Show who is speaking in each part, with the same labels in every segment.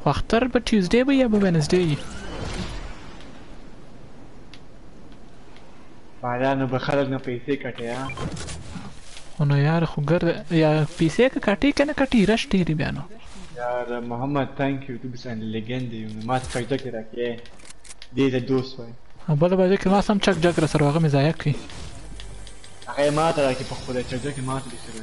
Speaker 1: خو اختر به ټیوزډې وي یا به وینسډې وي
Speaker 2: بارانو به خلک نه پیسې کټي ها
Speaker 1: نو یار خو ګر یا پیسې که کټي کنه کټي رش ډیری بیا نو
Speaker 2: یار محمد ثانک یو تو بسان لیګند یو ما ته چک جک راکې دې د دوست وای
Speaker 1: بل به ذکر ما سم چک جک را سره هغه مې ضایع کړی
Speaker 2: هغه ما ته راکې په خپل
Speaker 1: چک جک
Speaker 2: ما ته سره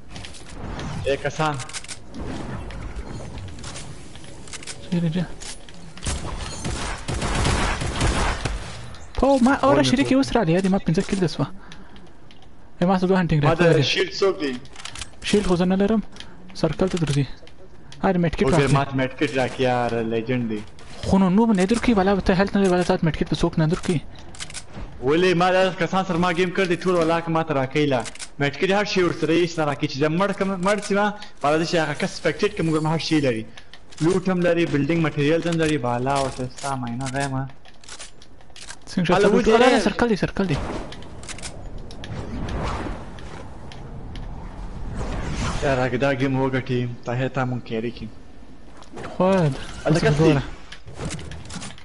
Speaker 2: اے کسان چیرې بیا هو ما
Speaker 1: اوره شریکې اوس راغلی یادې ما
Speaker 2: پنځه کیل دسوه ای ما
Speaker 1: څه دوه هنټینګ
Speaker 2: راکړی
Speaker 1: ما د
Speaker 2: شیلډ څوک دی
Speaker 1: شیلډ خو زه نه لرم سرکل ته درځي هر میټ کیټ راکړي
Speaker 2: مات میټ کیټ راکړي یار لیجنډ دی
Speaker 1: خو نو نوب نه درکې ولا ته هیلت نه ولا ته میټ کیټ په څوک نه درکې
Speaker 2: ولې ما دغه کسان سره ما ګیم کړ دی ټول ولاک ما ته راکې لا میټ کړي هر شی ورسره هیڅ نه راکې چې زه مړ کم مړ سي ما بالا دې چې هغه کس سپیکټیټ کوم ګرم هر شی لري لوټ هم لري بلډینګ مټریالز هم لري بالا او تستا ماینه غیمه
Speaker 1: څنګه شاته
Speaker 2: لوټ
Speaker 1: راځه سرکل دی سرکل دی
Speaker 2: یا راګه دا ګیم وګټي ته ته مونږ کېری کی
Speaker 1: خو دا
Speaker 2: څه
Speaker 1: ګوره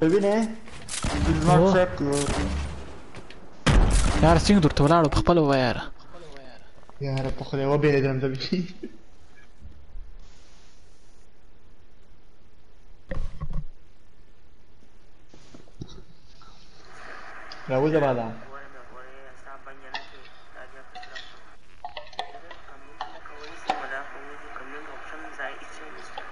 Speaker 2: وینه زما چک
Speaker 1: یار څنګه درته ولاړو په خپل وای یار
Speaker 2: یار په
Speaker 1: خله و به
Speaker 2: درم ته
Speaker 1: بچی راوځه بالا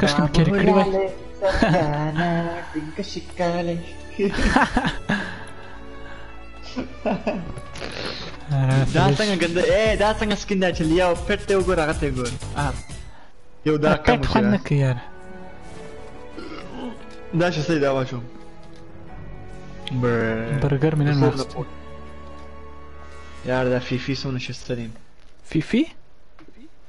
Speaker 1: کاشکې مې کېري کړي وای
Speaker 2: ټینګه شکاله دا څنګه ګنده اے دا څنګه سکین دا چلی یو پټ ته وګور هغه ته وګور یو دا کم
Speaker 1: پټ
Speaker 2: خنه
Speaker 1: کې یار
Speaker 2: دا څه سي دا واچو
Speaker 1: برګر مې نن واخست
Speaker 2: یار دا فیفی سونه شستریم
Speaker 1: فیفی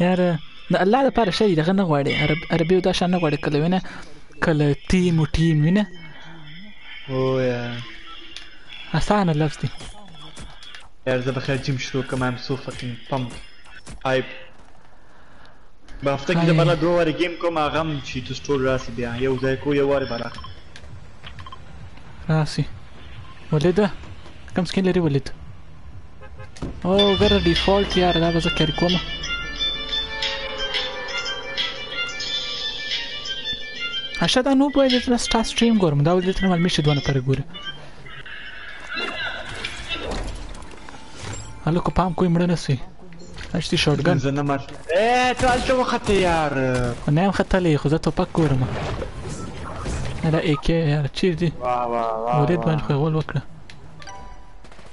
Speaker 1: یاره د الله لپاره شي دغه نه غواړي عرب عربي او دا شان نه غواړي کله وینه کله تی موټی وینه
Speaker 2: او یا
Speaker 1: اسانه لفظ دی
Speaker 2: یار زه بخیر جیم شروع کوم ام سو فکینګ پمپ هایپ په هفته کې
Speaker 1: زه
Speaker 2: بلا دوه وارې ګیم کوم هغه هم چې تو سټور راسي بیا یو ځای کو یو وارې بلا
Speaker 1: راسي ولید کم سکین لري ولید او ګره ډیفالت یار دا به زه کر کوم اشه دا نو بوی دې ستا سټریم ګورم دا ولې تر ملمشه دوه نفر ګوره هلکو پام کوی مړه نه سي اشتي شاټګن
Speaker 2: زه نه مات اے ته هلته وخته یار
Speaker 1: نه هم ختلې خو زه توپک ګورم دا اې کې یار چیرې دي
Speaker 2: واه واه واه
Speaker 1: ولید باندې خو ول وکړه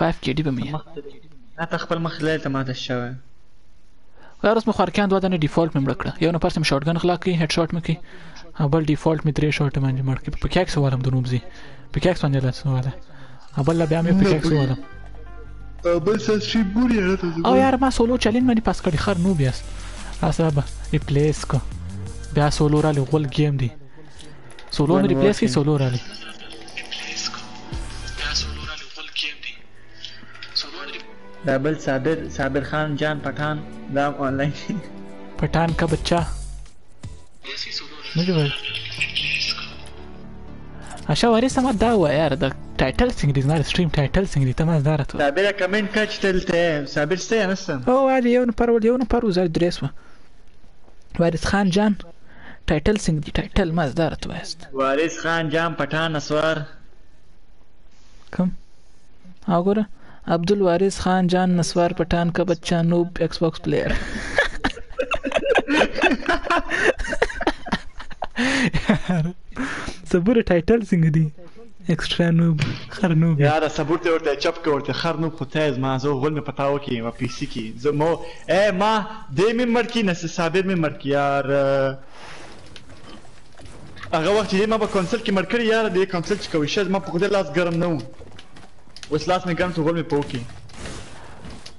Speaker 1: 5 کې ډی به
Speaker 2: مې
Speaker 1: نه
Speaker 2: ته خپل مخ لای ته ماته شوه
Speaker 1: غیر اوس مې خارکیان دوه دنه ډیفالت مې مړ کړه یو نفر سم شاټ ګن غلا کوي هډ شاټ مې کوي او بل ډیفالت مې درې شاټ باندې مړ کړي په کیکس ولم د نوبزي په کیکس باندې لاس واله بل بیا مې په کیکس ولم
Speaker 2: بل څه سټریپ ګوري هغه ته
Speaker 1: او یار ما سولو چیلنج باندې پاس کړی خر نو بیاست اسابه ریپلیس کو بیا سولو را لغول گیم دی سولو نه ریپلیس کی سولو را لې
Speaker 2: دا بل صابر صابر خان جان پټان دا آنلاین
Speaker 1: پټان کا بچا نه جوړ عشا واري سم دا و یار د ټایټل څنګه دي زما سټریم ټایټل څنګه دي تمه زدار ته
Speaker 2: صابر کمنټ کچ تلته صابر سته نسته
Speaker 1: او عادي یو نفر ول یو نفر وزر درې سو وارث خان جان ټایټل څنګه دی ټایټل ما زده راته وایاست
Speaker 2: وارث خان جان پټان نسوار
Speaker 1: کوم او ګوره عبدالوارث خان جان نسوار پټان کا بچا نوب ایکس باکس پلیئر صبر ټایټل څنګه دی اکسټرا نوب خر نوب
Speaker 2: یاره صبر ته ورته چپ که ورته خر نوب خو ته زما زو غول مې پتا وکي و پی سی کی زه مو اے ما دې مې مړ کی نس صابر مې مړ کی یار هغه وخت چې ما په کونسل کې مړ کړی یار دې کونسل چې کوي شه زما په خدای لاس ګرم نه و اوس لاس مې ګرم شو غول مې پوکي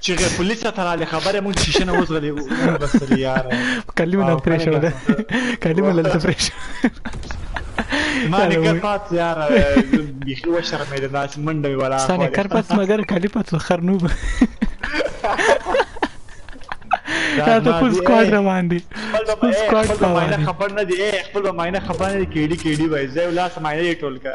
Speaker 1: چیغې
Speaker 2: پولیس ته رااله خبره مونږ شیشه نه وزغلې وو بس لري یار کلیم نه
Speaker 1: پرېښو ده کلیم له ته پرېښو ما نه
Speaker 2: کر پات یار بیخي و شرمې ده داسې منډه وی ولا
Speaker 1: سانه کر پات مګر کلی پات خر نو به دا
Speaker 2: ته
Speaker 1: فول سکواډ روان دي فول سکواډ په ماینه
Speaker 2: خبر نه دي خپل په ماینه خبر نه دي کېډي کېډي وای زه ولا سماینه ټول کا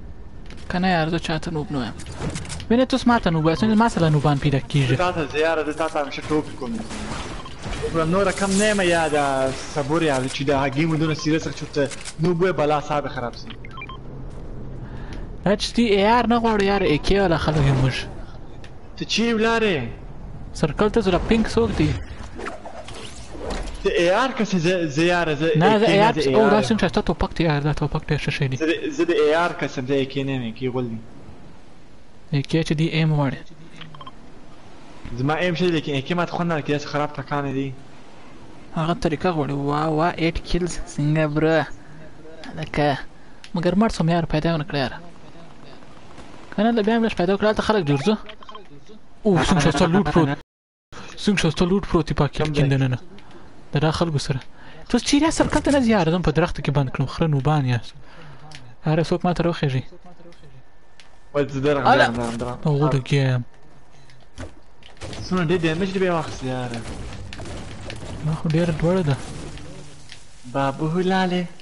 Speaker 1: که نه یار زه چاته نوب نه وایم وینې ته اوس ماته نوب وایې څنګه ما سره نوبان پیدا کېږي
Speaker 2: تا ته زه یاره زه تا ته همیشه ټوکې کوم وکړه نوره کم نه یم یا دا صبر یا چې دا هګۍ مو دونه سیریس کړه چې ورته نوب وایې بلا صاحب خراب شي
Speaker 1: دا چې دی ای آر نه غواړو یاره ای کې والا خلک یو موږ
Speaker 2: ته چی ولاړې
Speaker 1: سرکل ته زړه پینک څوک دی
Speaker 2: زه ای آر کسې زه زه یاره زه
Speaker 1: نه زه ای آر کسې او دا څنګه شته توپک ته یار دا توپک ډېر ښه شی دی
Speaker 2: زه د ای آر کسې زه ای کې نه مې کې غول
Speaker 1: دی ای کې چې دی ایم وړ
Speaker 2: زما ایم شي لیکن ای کې مات خوند نه کې اس خراب تکانه دی
Speaker 1: هغه طریقه غوړي وا وا 8 کیلز څنګه برا لکه مګر مړ سم یار پیدا ونه کړ یار کنه له بیا مې پیدا کړل ته خلک جوړځو او څنګه څه لوټ پروت څنګه شسته لوټ پروت دی پاکټ کې دننه د را خلکو سره ته چیرې سر کته نه زیار دم په درخت کې بند کړم خره نوبان یاست هر څوک ما ته راخېږي
Speaker 2: وای ته درغم درغم
Speaker 1: درغم درغم غوډه کې
Speaker 2: څونه ډېر ډیمیج دی بیا واخیست یاره
Speaker 1: ما خو ډېره دوړه ده
Speaker 2: بابو
Speaker 1: لاله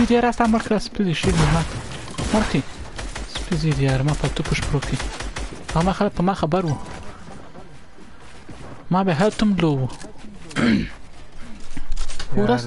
Speaker 1: زید یار هستم مرخی
Speaker 2: از پیزی شیر
Speaker 1: محمد مرخی سپی زید یار ما په توپش پروفی اما خلک په ما خبر وو ما به هر
Speaker 2: تم لو وو ورس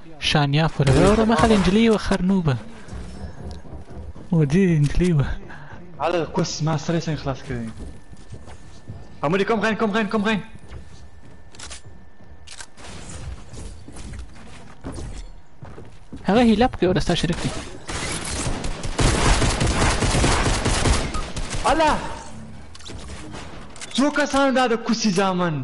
Speaker 1: شانیا فوروي وروره مخه د نجلۍ وه خر نه وبه ودې د نجلۍ وه
Speaker 2: هله
Speaker 1: کوس
Speaker 2: ما
Speaker 1: سره
Speaker 2: څنګه خلاص کړی عمري کوم غین کوم غین کوم غین
Speaker 1: هغه هیله پکې ورستا شریک دی
Speaker 2: الا څو کسان دا د کوسی ځامن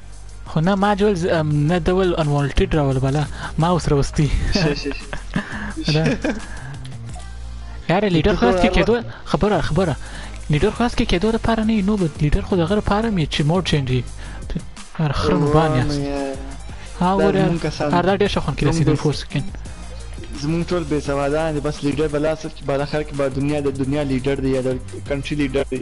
Speaker 2: خو
Speaker 1: نه ما جول نه دول انوالټیډ راول بالا ما اوس راوستي یاره لیډر خلاص کې کېدو خبره خبره لیډر خلاص کې کېدو لپاره نه نو لیډر خو دغه لپاره مې چې موډ چینج وي هر خرم باندې یاست
Speaker 2: ها وره
Speaker 1: هر دا ډېر ښه
Speaker 2: خوند
Speaker 1: کې
Speaker 2: رسېدل
Speaker 1: فور سکن
Speaker 2: زمونږ ټول بې سوادان دي بس لیډر بلا سب چې بالا خر کې با دنیا د دنیا لیډر دی یا د کنټري لیډر دی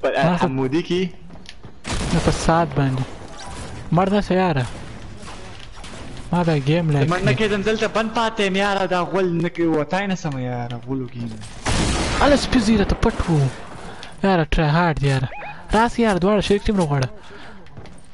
Speaker 1: په حمودي کې نه په سات باندې مړ نه سه یاره ما دا ګیم لایک
Speaker 2: من نه کېدم دلته بند پاتې یم یاره دا غول نه کې وتای نه سم یاره غولو ګیم
Speaker 1: هله سپي زوی راته پټ و یاره ټرای هارډ یاره راسه یاره دواړه شریک ټیم راغواړه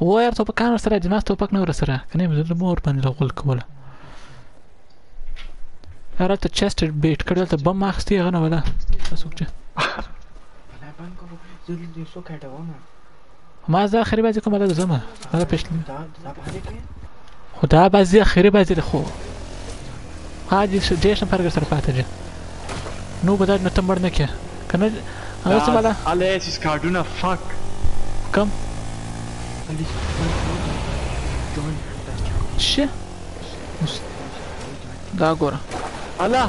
Speaker 1: هو یار
Speaker 2: توپکان ورسره دي ناس توپک نه ورسره که نه
Speaker 1: مې مور باندې غول کوله یاره ته چیسټ بیټ کړی ته بم اخیستې هغه نه ولا څوک چې ما زه آخري باځي کومه ده زما هغه پښتني
Speaker 3: خو دا
Speaker 1: بازي اخري بازي ده خو هادي ډېر ښه پرګر سره پاتې دي نو به دا نو ته مړ نه کې که نه هغه څه مالا
Speaker 2: هله یې چې کارډونه فک
Speaker 3: کوم
Speaker 1: شه دا ګوره هله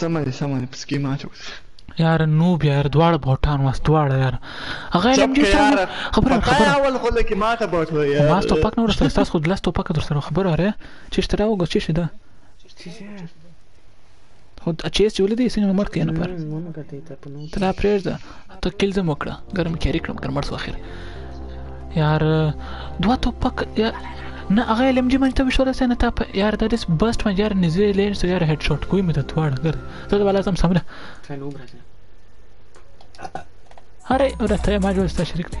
Speaker 1: سمه دی سمه دی
Speaker 2: پسکی ماته وکړه.
Speaker 1: یار نوب یار دواړه بوټان واست دواړه یار هغه علم دې سره خبره خبره
Speaker 2: اول خو لکه ما ته بوټ وای
Speaker 1: ما ستو پک نور سره تاسو خود لستو پک در سره خبره اره چې اشترا وګ چې شي دا خو چې چې ولې دې سینه مرګ نه پر تلا پرېږده ته کلزم وکړه ګرم کېری کړم ګرمړ سو اخر یار دوه توپک یار نه هغه ال ام جی باندې ته به شوره سنه تا یار دا دې بست ما یار نږدې لین سو یار هډ شاټ کوی مې ته تواړ ګر ته دا لازم سمره
Speaker 3: څنګه عمر ته
Speaker 1: هره ورته ما جوړ ستا شریک دی